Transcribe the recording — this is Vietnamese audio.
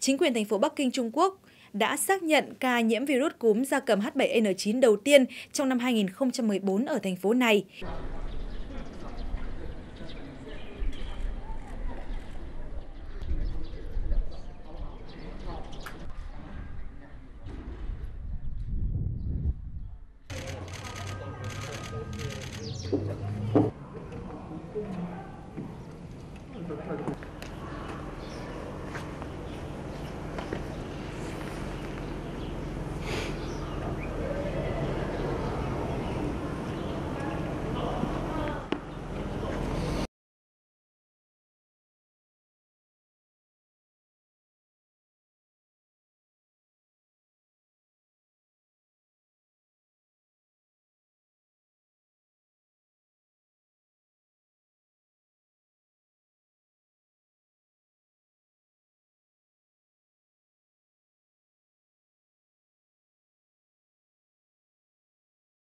chính quyền thành phố Bắc Kinh, Trung Quốc đã xác nhận ca nhiễm virus cúm gia cầm H7N9 đầu tiên trong năm 2014 ở thành phố này.